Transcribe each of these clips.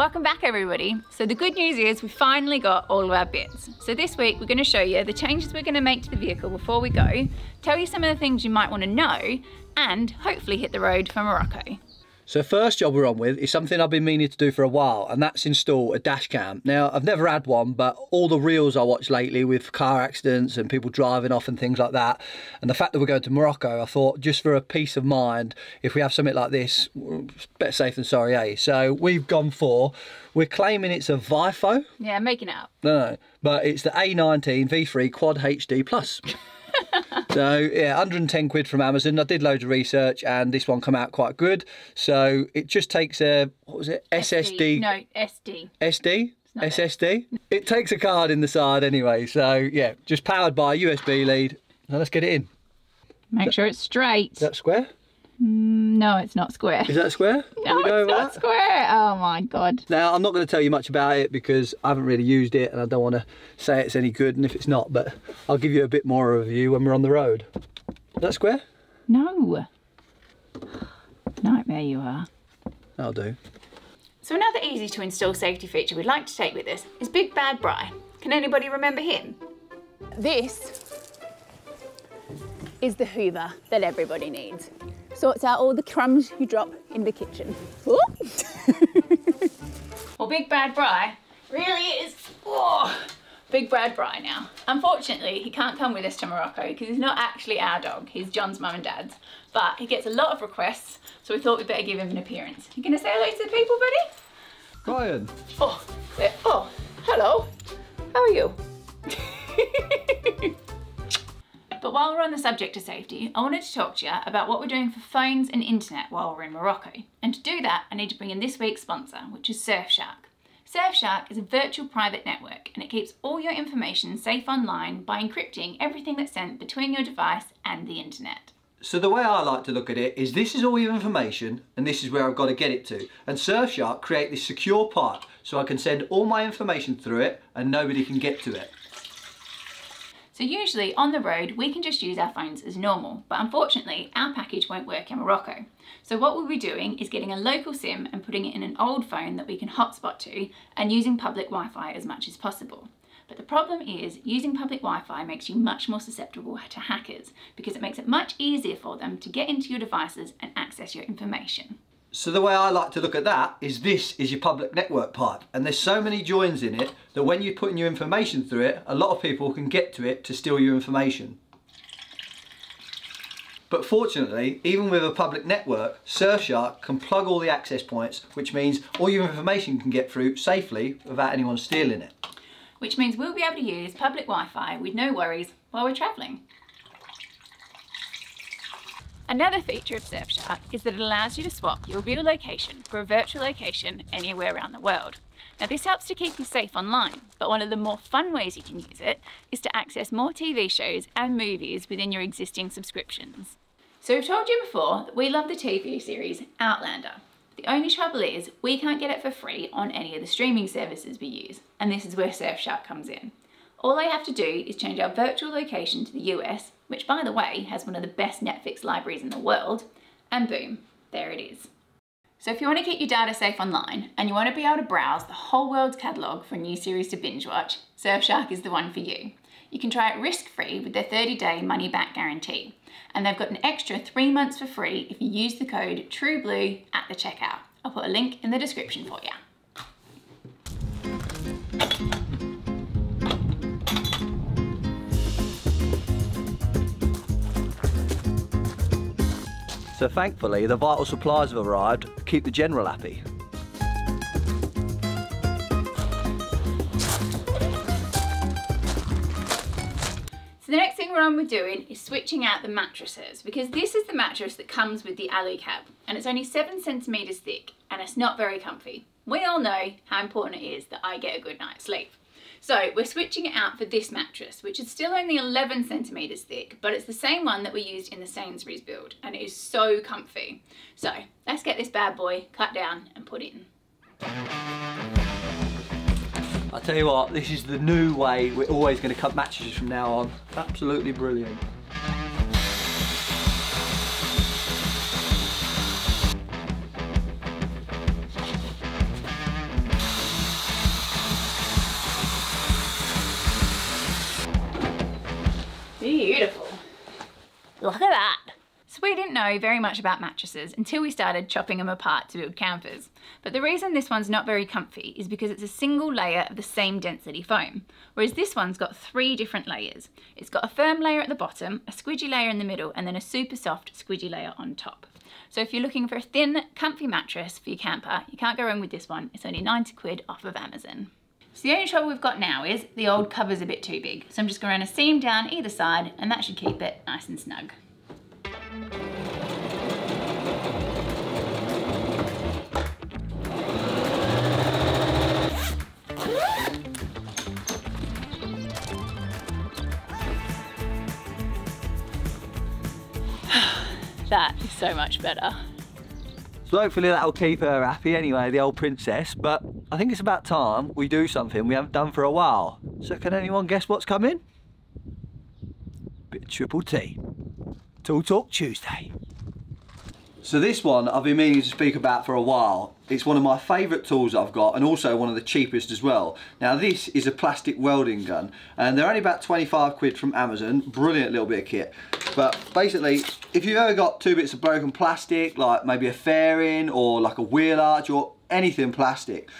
Welcome back everybody. So the good news is we finally got all of our bits. So this week we're going to show you the changes we're going to make to the vehicle before we go, tell you some of the things you might want to know, and hopefully hit the road for Morocco. So first job we're on with is something I've been meaning to do for a while, and that's install a dash cam. Now, I've never had one, but all the reels I watched lately with car accidents and people driving off and things like that, and the fact that we're going to Morocco, I thought just for a peace of mind, if we have something like this, better safe than sorry, eh? So we've gone for, we're claiming it's a Vifo. Yeah, I'm making it up. No, no, but it's the A19 V3 Quad HD Plus. so yeah 110 quid from amazon. I did loads of research and this one come out quite good. So it just takes a what was it? Ssd no sd sd ssd it takes a card in the side anyway. So yeah just powered by usb lead. Now let's get it in. Make sure it's straight. is that square Mm, no, it's not square. Is that square? no, it's not that? square. Oh my god. Now, I'm not going to tell you much about it because I haven't really used it and I don't want to say it's any good and if it's not, but I'll give you a bit more of a view when we're on the road. Is that square? No. Nightmare you are. That'll do. So another easy to install safety feature we'd like to take with us is Big Bad Bri. Can anybody remember him? This is the hoover that everybody needs sorts out all the crumbs you drop in the kitchen. well, Big Bad Bri really is, oh, Big Bad Bri now. Unfortunately, he can't come with us to Morocco because he's not actually our dog, he's Jon's mum and dad's. But he gets a lot of requests, so we thought we'd better give him an appearance. You gonna say hello to the people, buddy? Ryan. Oh, oh, hello. How are you? But while we're on the subject of safety, I wanted to talk to you about what we're doing for phones and internet while we're in Morocco. And to do that, I need to bring in this week's sponsor, which is Surfshark. Surfshark is a virtual private network and it keeps all your information safe online by encrypting everything that's sent between your device and the internet. So the way I like to look at it is this is all your information and this is where I've got to get it to. And Surfshark create this secure pipe so I can send all my information through it and nobody can get to it. So usually on the road, we can just use our phones as normal, but unfortunately our package won't work in Morocco. So what we'll be doing is getting a local SIM and putting it in an old phone that we can hotspot to and using public Wi-Fi as much as possible. But the problem is using public Wi-Fi makes you much more susceptible to hackers because it makes it much easier for them to get into your devices and access your information. So the way I like to look at that is this is your public network pipe and there's so many joins in it that when you're putting your information through it, a lot of people can get to it to steal your information. But fortunately, even with a public network, Surfshark can plug all the access points, which means all your information can get through safely without anyone stealing it. Which means we'll be able to use public Wi-Fi with no worries while we're travelling. Another feature of Surfshark is that it allows you to swap your real location for a virtual location anywhere around the world. Now this helps to keep you safe online, but one of the more fun ways you can use it is to access more TV shows and movies within your existing subscriptions. So we've told you before that we love the TV series Outlander. The only trouble is we can't get it for free on any of the streaming services we use, and this is where Surfshark comes in. All I have to do is change our virtual location to the US, which by the way has one of the best Netflix libraries in the world, and boom, there it is. So if you want to keep your data safe online and you want to be able to browse the whole world's catalogue for new series to binge watch, Surfshark is the one for you. You can try it risk-free with their 30-day money-back guarantee. And they've got an extra three months for free if you use the code TRUEBLUE at the checkout. I'll put a link in the description for you. So thankfully, the vital supplies have arrived to keep the General happy. So the next thing we're on with doing is switching out the mattresses because this is the mattress that comes with the Alu-Cab and it's only seven centimeters thick and it's not very comfy. We all know how important it is that I get a good night's sleep. So we're switching it out for this mattress, which is still only 11 centimeters thick, but it's the same one that we used in the Sainsbury's build, and it is so comfy. So let's get this bad boy cut down and put in. I tell you what, this is the new way we're always going to cut mattresses from now on. Absolutely brilliant. Beautiful. Look at that. So we didn't know very much about mattresses until we started chopping them apart to build campers. But the reason this one's not very comfy is because it's a single layer of the same density foam, whereas this one's got three different layers. It's got a firm layer at the bottom, a squidgy layer in the middle, and then a super soft squidgy layer on top. So if you're looking for a thin, comfy mattress for your camper, you can't go wrong with this one. It's only 90 quid off of Amazon. So the only trouble we've got now is the old cover's a bit too big. So I'm just gonna run a seam down either side and that should keep it nice and snug. that is so much better. So hopefully that'll keep her happy anyway, the old princess. But I think it's about time we do something we haven't done for a while. So can anyone guess what's coming? Bit of triple T. Tool Talk Tuesday. So this one I've been meaning to speak about for a while. It's one of my favourite tools I've got and also one of the cheapest as well. Now this is a plastic welding gun and they're only about 25 quid from Amazon. Brilliant little bit of kit. But basically, if you've ever got two bits of broken plastic, like maybe a fairing or like a wheel arch or anything plastic,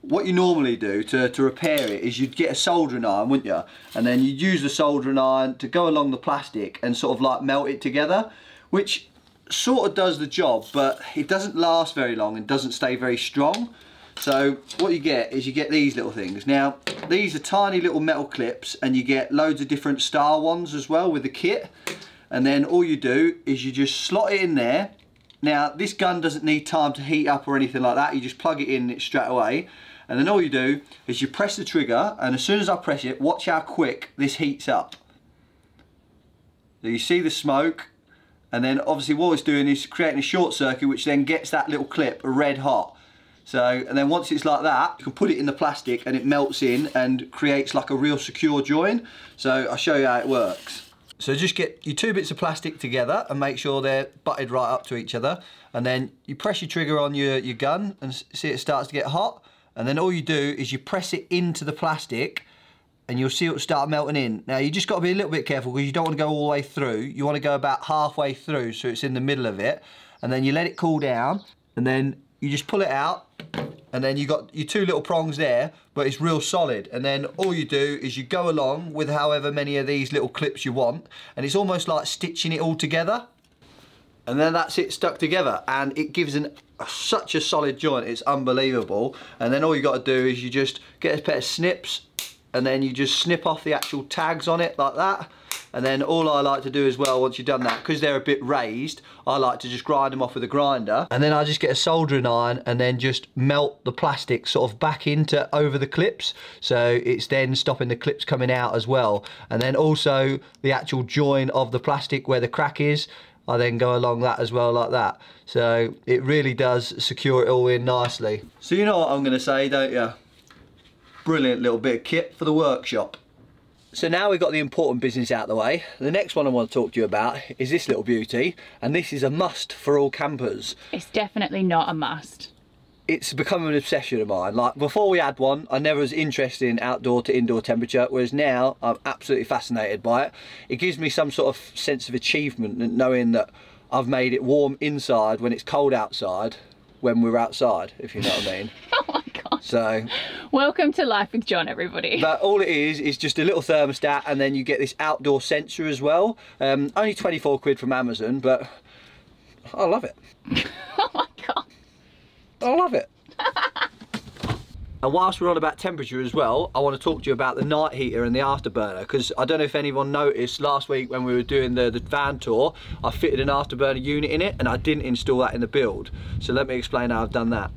what you normally do to, to repair it is you'd get a soldering iron, wouldn't you? And then you'd use the soldering iron to go along the plastic and sort of like melt it together, which sort of does the job, but it doesn't last very long and doesn't stay very strong. So what you get is you get these little things. Now, these are tiny little metal clips and you get loads of different star ones as well with the kit. And then all you do is you just slot it in there. Now, this gun doesn't need time to heat up or anything like that. You just plug it in it straight away. And then all you do is you press the trigger and as soon as I press it, watch how quick this heats up. So you see the smoke and then obviously what it's doing is creating a short circuit which then gets that little clip red hot. So, and then once it's like that, you can put it in the plastic and it melts in and creates like a real secure join. So I'll show you how it works. So just get your two bits of plastic together and make sure they're butted right up to each other. And then you press your trigger on your, your gun and see it starts to get hot. And then all you do is you press it into the plastic and you'll see it start melting in. Now you just got to be a little bit careful because you don't want to go all the way through. You want to go about halfway through so it's in the middle of it. And then you let it cool down and then you just pull it out and then you got your two little prongs there but it's real solid and then all you do is you go along with however many of these little clips you want and it's almost like stitching it all together and then that's it stuck together and it gives an such a solid joint it's unbelievable and then all you got to do is you just get a pair of snips and then you just snip off the actual tags on it like that. And then all I like to do as well once you've done that because they're a bit raised I like to just grind them off with a grinder. And then I just get a soldering iron and then just melt the plastic sort of back into over the clips. So it's then stopping the clips coming out as well. And then also the actual join of the plastic where the crack is I then go along that as well like that. So it really does secure it all in nicely. So you know what I'm gonna say don't you brilliant little bit of kit for the workshop. So now we've got the important business out of the way, the next one I want to talk to you about is this little beauty, and this is a must for all campers. It's definitely not a must. It's become an obsession of mine. Like before we had one, I never was interested in outdoor to indoor temperature, whereas now I'm absolutely fascinated by it. It gives me some sort of sense of achievement knowing that I've made it warm inside when it's cold outside when we're outside, if you know what I mean. So Welcome to Life with Jon everybody. But all it is is just a little thermostat and then you get this outdoor sensor as well. Um, only 24 quid from Amazon, but I love it. oh my god. I love it. And whilst we're on about temperature as well, I want to talk to you about the night heater and the afterburner because I don't know if anyone noticed last week when we were doing the, the van tour, I fitted an afterburner unit in it and I didn't install that in the build. So let me explain how I've done that.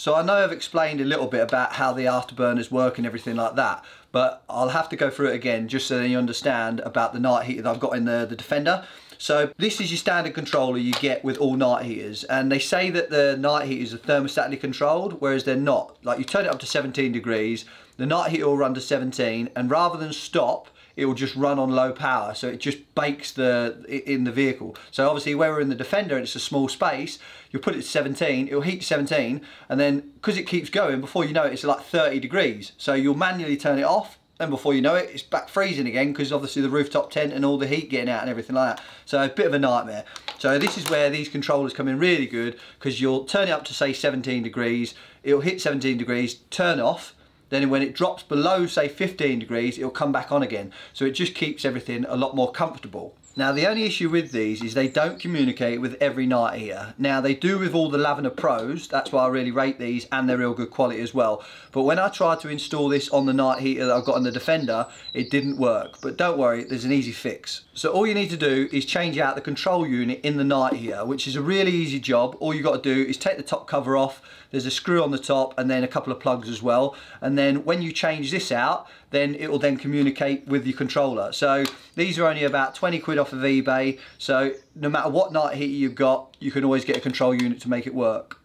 So I know I've explained a little bit about how the afterburners work and everything like that, but I'll have to go through it again just so you understand about the night heater that I've got in the, the Defender. So this is your standard controller you get with all night heaters and they say that the night heaters are thermostatically controlled whereas they're not. Like you turn it up to 17 degrees, the night heater will run to 17 and rather than stop it will just run on low power so it just bakes the in the vehicle so obviously where we're in the defender and it's a small space you'll put it to 17 it'll heat to 17 and then because it keeps going before you know it, it's like 30 degrees so you'll manually turn it off and before you know it, it's back freezing again because obviously the rooftop tent and all the heat getting out and everything like that. So a bit of a nightmare. So this is where these controllers come in really good because you'll turn it up to say 17 degrees, it'll hit 17 degrees, turn off, then when it drops below say 15 degrees it'll come back on again so it just keeps everything a lot more comfortable now the only issue with these is they don't communicate with every night heater. Now they do with all the Lavina Pros, that's why I really rate these and they're real good quality as well. But when I tried to install this on the night heater that I've got on the Defender, it didn't work. But don't worry, there's an easy fix. So all you need to do is change out the control unit in the night heater, which is a really easy job. All you got to do is take the top cover off, there's a screw on the top and then a couple of plugs as well. And then when you change this out, then it will then communicate with your controller. So these are only about 20 quid off of eBay. So no matter what night heater you've got, you can always get a control unit to make it work.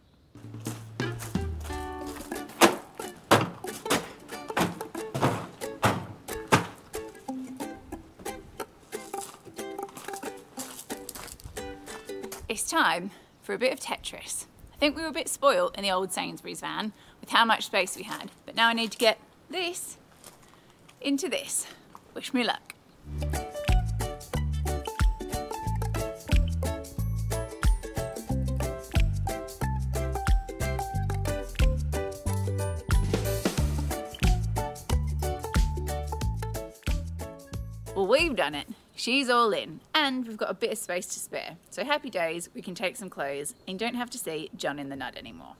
It's time for a bit of Tetris. I think we were a bit spoilt in the old Sainsbury's van with how much space we had, but now I need to get this into this. Wish me luck. She's all in, and we've got a bit of space to spare. So happy days, we can take some clothes and don't have to see Jon in the nut anymore.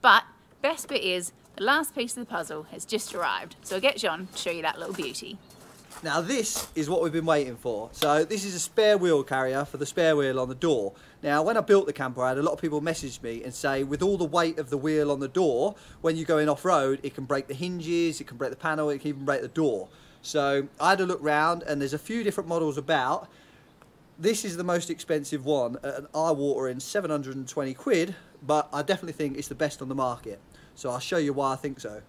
But best bit is the last piece of the puzzle has just arrived. So I'll get Jon to show you that little beauty. Now this is what we've been waiting for. So this is a spare wheel carrier for the spare wheel on the door. Now when I built the camper I had a lot of people message me and say with all the weight of the wheel on the door, when you're going off-road it can break the hinges, it can break the panel, it can even break the door. So I had a look round and there's a few different models about. This is the most expensive one an eye-watering 720 quid, but I definitely think it's the best on the market. So I'll show you why I think so.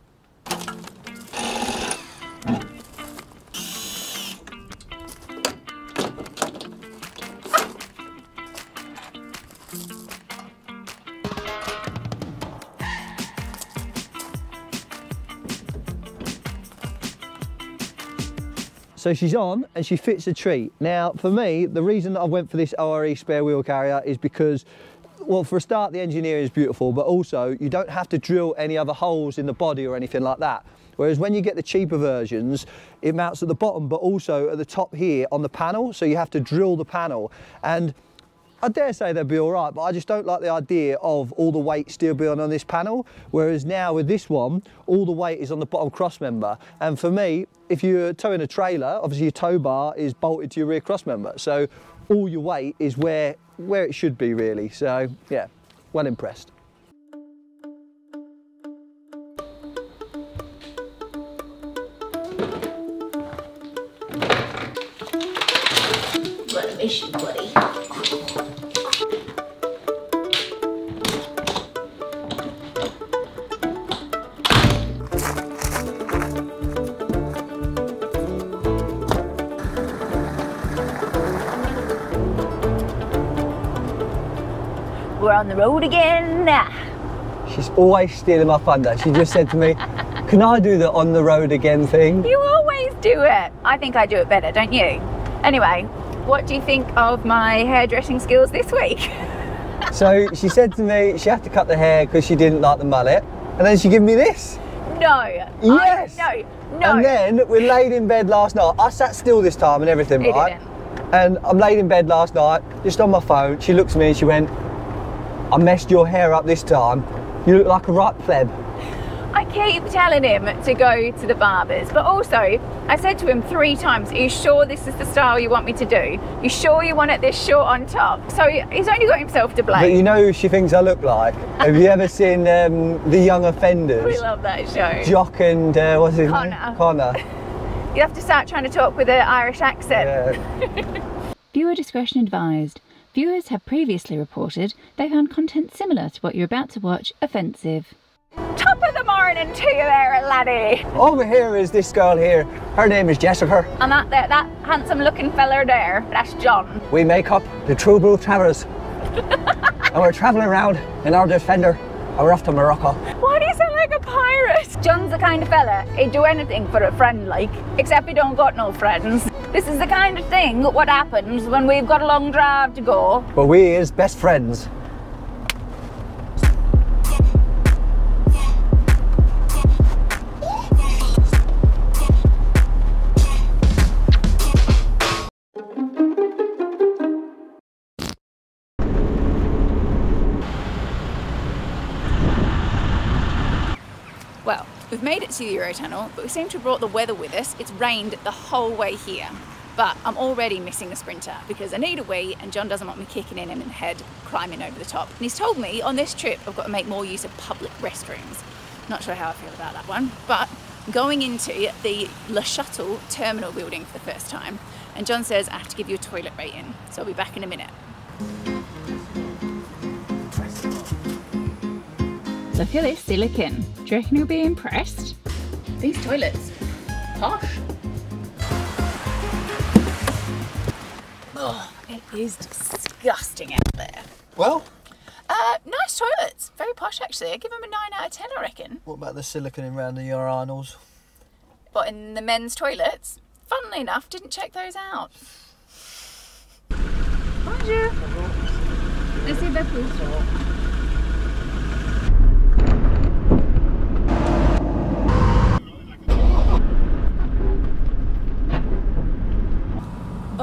So she's on and she fits a treat. Now, for me, the reason that I went for this ORE spare wheel carrier is because well, for a start, the engineering is beautiful, but also you don't have to drill any other holes in the body or anything like that. Whereas when you get the cheaper versions, it mounts at the bottom, but also at the top here on the panel. So you have to drill the panel. And I dare say they'll be all right, but I just don't like the idea of all the weight still being on this panel. Whereas now with this one, all the weight is on the bottom cross member. And for me, if you're towing a trailer, obviously your tow bar is bolted to your rear cross member. So all your weight is where, where it should be really. So yeah, well impressed. On the road again. She's always stealing my thunder. She just said to me, can I do the on the road again thing? You always do it. I think I do it better, don't you? Anyway, what do you think of my hairdressing skills this week? So she said to me she had to cut the hair because she didn't like the mullet. And then she gave me this. No. Yes. I, no. No. And then we laid in bed last night. I sat still this time and everything, He right? didn't. And I'm laid in bed last night, just on my phone. She looks at me and she went, I messed your hair up this time. You look like a right pleb. I keep telling him to go to the barbers, but also I said to him three times, Are you sure this is the style you want me to do? You sure you want it this short on top? So he's only got himself to blame. But you know who she thinks I look like? Have you ever seen um, The Young Offenders? we love that show. Jock and, uh, what's his Conor. name? Conor. You have to start trying to talk with an Irish accent. Yeah. Viewer discretion advised. Viewers have previously reported they found content similar to what you're about to watch offensive. Top of the morning to you there, laddie. Over here is this girl here. Her name is Jessica. And that there, that handsome looking feller there, that's Jon. We make up the True Blue Travellers. and we're travelling around in our Defender and we're off to Morocco. Why do you sound like like a pirate. Jon's the kind of fella, he'd do anything for a friend like, except he don't got no friends. This is the kind of thing what happens when we've got a long drive to go. But we is best friends. Well, we've made it to the Eurotunnel, but we seem to have brought the weather with us. It's rained the whole way here. But I'm already missing the sprinter because I need a wee and Jon doesn't want me kicking in in the head, climbing over the top. And he's told me on this trip I've got to make more use of public restrooms. Not sure how I feel about that one, but going into the Le Shuttle terminal building for the first time. And Jon says I have to give you a toilet rating, so I'll be back in a minute. Look at this silicon. Do you reckon you'll be impressed? These toilets, posh. Oh, it is disgusting out there. Well, Uh, nice toilets. Very posh, actually. I give them a 9 out of 10, I reckon. what about the silicon around the urinals? But in the men's toilets, funnily enough, didn't check those out. Bonjour. Merci beaucoup.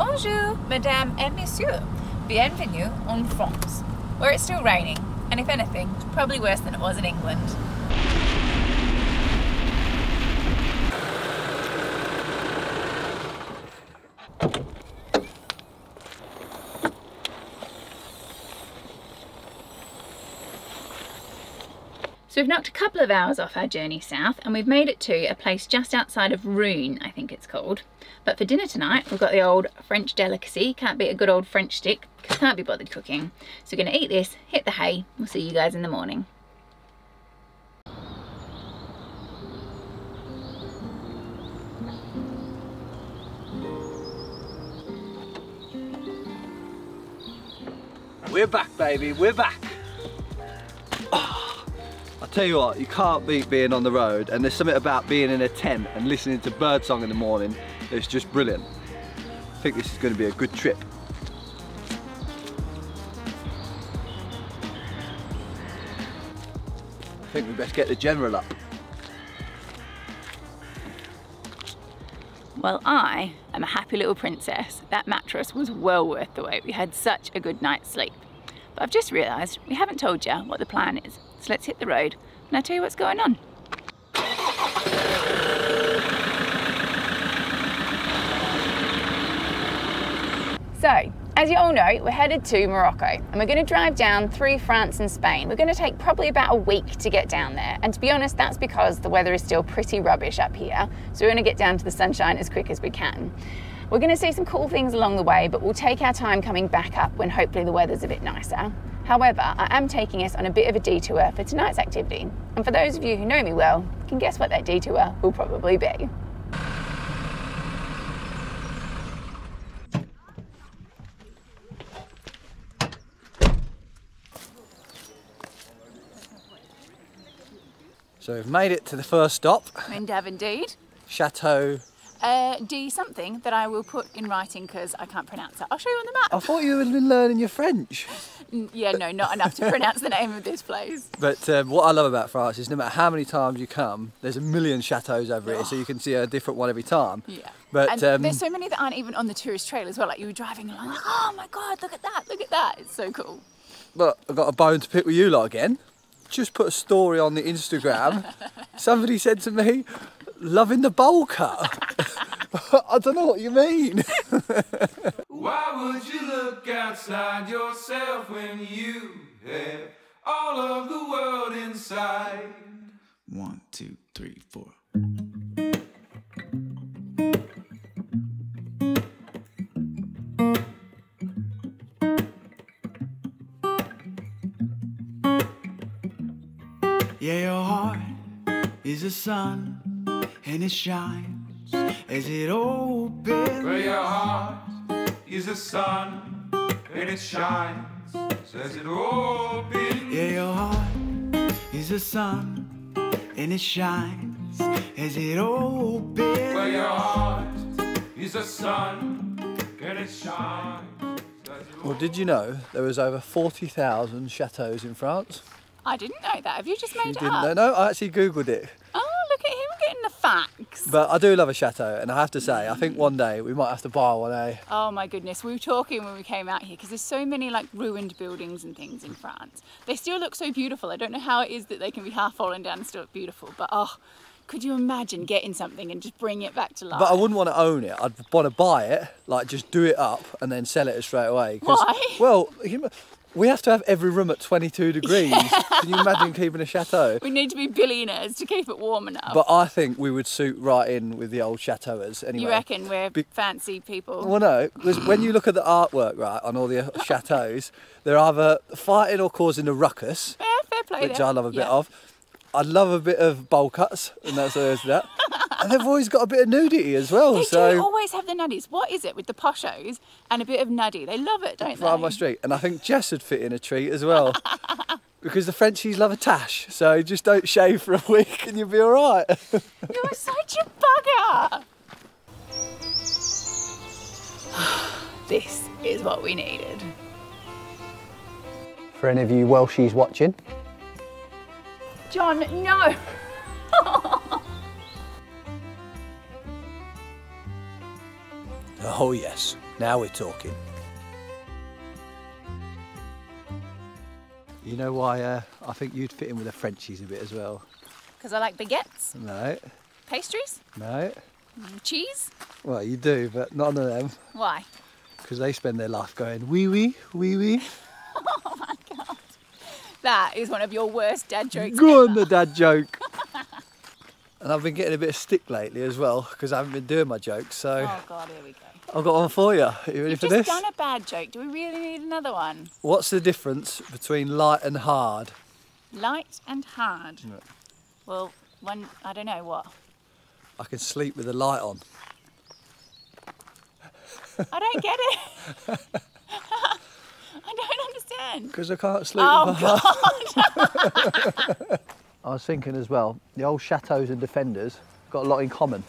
Bonjour, Madame et Monsieur. Bienvenue en France, where it's still raining, and if anything, probably worse than it was in England. We've knocked a couple of hours off our journey south and we've made it to a place just outside of Rouen, I think it's called. But for dinner tonight, we've got the old French delicacy. Can't beat a good old French stick, can't be bothered cooking. So we're gonna eat this, hit the hay. We'll see you guys in the morning. We're back, baby. We're back. I tell you what, you can't beat being on the road, and there's something about being in a tent and listening to birdsong in the morning. It's just brilliant. I think this is going to be a good trip. I think we best get the general up. Well, I am a happy little princess. That mattress was well worth the wait. We had such a good night's sleep. But I've just realised we haven't told you what the plan is. So let's hit the road and I'll tell you what's going on. So, as you all know, we're headed to Morocco and we're going to drive down through France and Spain. We're going to take probably about a week to get down there. And to be honest, that's because the weather is still pretty rubbish up here. So we're going to get down to the sunshine as quick as we can. We're going to see some cool things along the way, but we'll take our time coming back up when hopefully the weather's a bit nicer. However, I am taking us on a bit of a detour for tonight's activity. And for those of you who know me well, you can guess what that detour will probably be. So we've made it to the first stop, And have indeed. Chateau. Uh, D something that I will put in writing because I can't pronounce it. I'll show you on the map. I thought you were learning your French. Yeah, no, not enough to pronounce the name of this place. But um, what I love about France is no matter how many times you come, there's a million chateaux over here, so you can see a different one every time. Yeah. But and um, there's so many that aren't even on the tourist trail as well. Like you were driving along, like, oh my god, look at that, look at that. It's so cool. Look, I've got a bone to pick with you lot again. Just put a story on the Instagram. Somebody said to me, loving the bowl cut. I don't know what you mean. Why would you look outside yourself when you have all of the world inside? One, two, three, four. Yeah, your heart is a sun and it shines as it opens. Where your heart is a sun and it shines as it opens. Yeah, your heart is a sun and it shines as it opens. Where your heart is a sun and it shines. Well, did you know there was over 40,000 chateaux in France? I didn't know that. Have you just made You it didn't up? know? No, I actually googled it. Oh, look at him getting the facts. But I do love a chateau, and I have to say, I think one day we might have to buy one, eh? Oh my goodness, we were talking when we came out here because there's so many like ruined buildings and things in France. They still look so beautiful. I don't know how it is that they can be half fallen down and still look beautiful, but oh, could you imagine getting something and just bring it back to life? But I wouldn't want to own it. I'd want to buy it, like just do it up and then sell it straight away. Why? Well, you- we have to have every room at 22 degrees. Can you imagine keeping a chateau? We need to be billionaires to keep it warm enough. But I think we would suit right in with the old chateauers anyway. you reckon we're Be- fancy people? Well, no, when you look at the artwork, right, on all the uh, chateaus, they're either fighting or causing a ruckus, yeah, fair play which there. I love a bit Yeah. of. I love a bit of bowl cuts, and that's always that. and they've always got a bit of nudity as well. They so do always have the nuddies. What is it with the poshos and a bit of nuddy? They love it, don't right on they? my street, and I think Jess would fit in a treat as well. because the Frenchies love a tash, so just don't shave for a week and you'll be all right. You're such a bugger. this is what we needed. for any of you Welshies watching, Jon, no. oh yes, now we're talking. You know why uh, I think you'd fit in with the Frenchies a bit as well? Because I like baguettes, No, pastries, no. mm, cheese. Well, you do, but none of them, Why? because they spend their life going wee wee, wee wee. oh my god. That is one of your worst dad jokes. Go on, the dad joke. and I've been getting a bit of stick lately as well, because I haven't been doing my jokes. So Oh God, here we go. I've got one for you. Are you ready You've for just this? done a bad joke. Do we really need another one? What's the difference between light and hard? Light and hard. Well, one. I don't know what. I can sleep with the light on. I don't get it. I don't understand. Because I can't sleep Oh with my God. I was thinking as well, the old chateaus and defenders got a lot in common.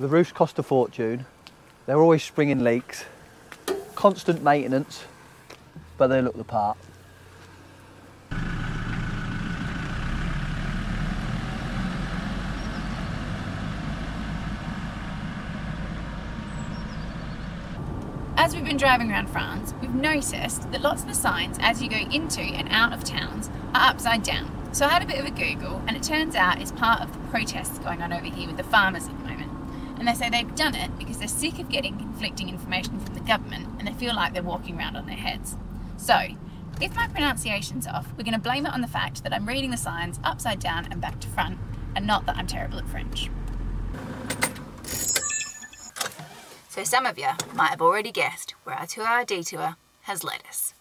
The roofs cost a fortune, they're always springing leaks, constant maintenance, but they look the part. As we've been driving around France, we've noticed that lots of the signs as you go into and out of towns are upside down. So I had a bit of a Google, and it turns out it's part of the protests going on over here with the farmers at the moment. And they say they've done it because they're sick of getting conflicting information from the government and they feel like they're walking around on their heads. So, if my pronunciation's off, we're going to blame it on the fact that I'm reading the signs upside down and back to front, and not that I'm terrible at French. So some of you might have already guessed where our two-hour detour has led us.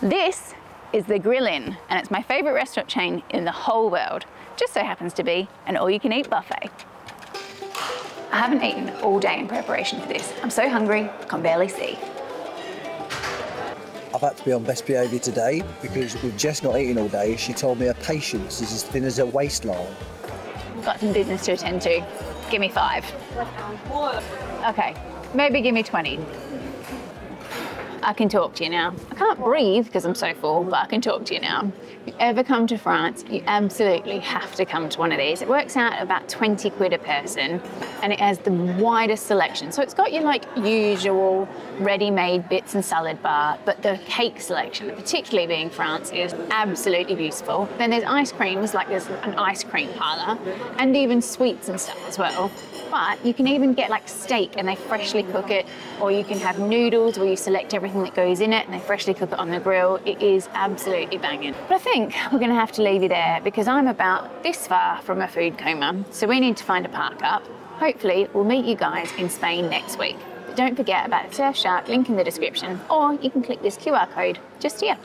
This is the Grill Inn, and it's my favourite restaurant chain in the whole world. Just so happens to be an all-you-can-eat buffet. I haven't eaten all day in preparation for this. I'm so hungry, I can barely see. I've had to be on best behaviour today because we've just not eaten all day, she told me her patience is as thin as her waistline. We've got some business to attend to. Give me five. Okay, maybe give me 20. I can talk to you now. I can't breathe because I'm so full, but I can talk to you now. If you ever come to France, you absolutely have to come to one of these. It works out about 20 quid a person and it has the widest selection. So it's got your like usual ready-made bits and salad bar, but the cake selection, particularly being France, is absolutely beautiful. Then there's ice creams, like there's an ice cream parlour, and even sweets and stuff as well. But you can even get like steak and they freshly cook it, or you can have noodles where you select everything that goes in it and they freshly cook it on the grill. It is absolutely banging. But I think we're going to have to leave you there because I'm about this far from a food coma, so we need to find a park up. Hopefully, we'll meet you guys in Spain next week. But don't forget about the Surfshark link in the description, or you can click this QR code just here.